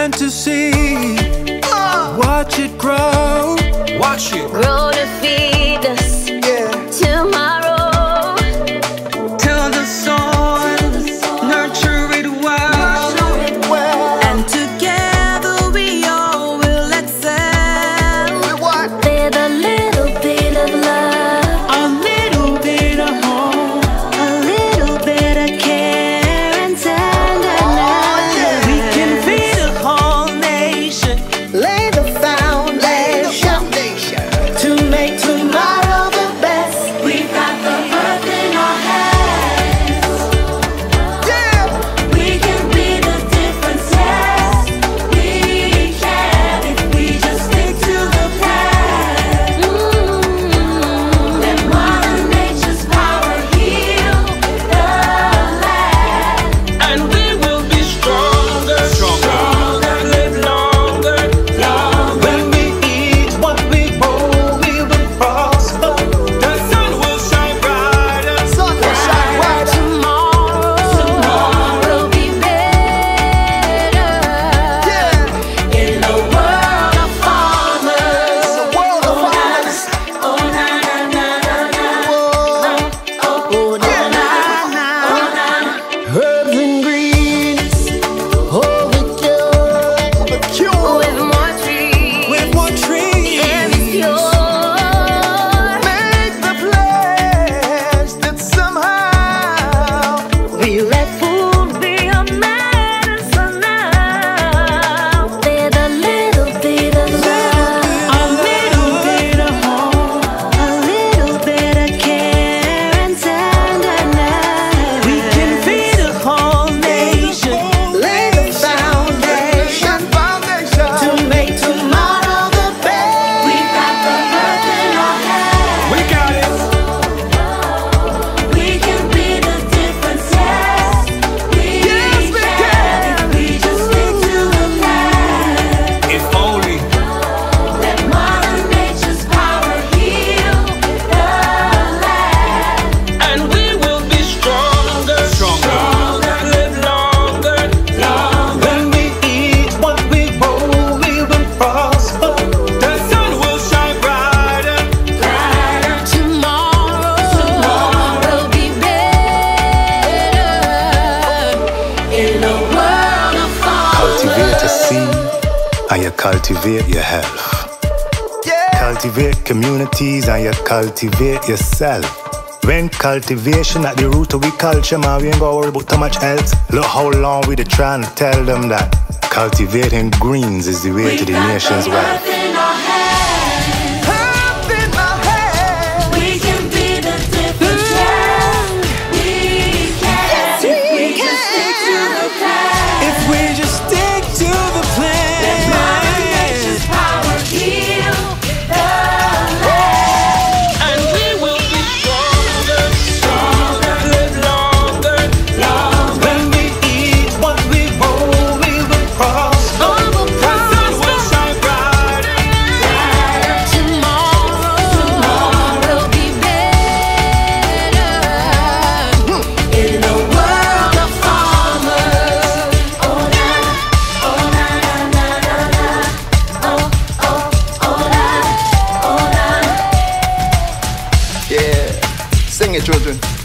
Fantasy. to watch it grow, watch it grow to feed. and you cultivate your health. Yeah. Cultivate communities and you cultivate yourself. When cultivation at the root of we culture, man, we ain't gonna worry about too much else. Look how long we the trying to tell them that cultivating greens is the way we to the nation's wealth. Raven.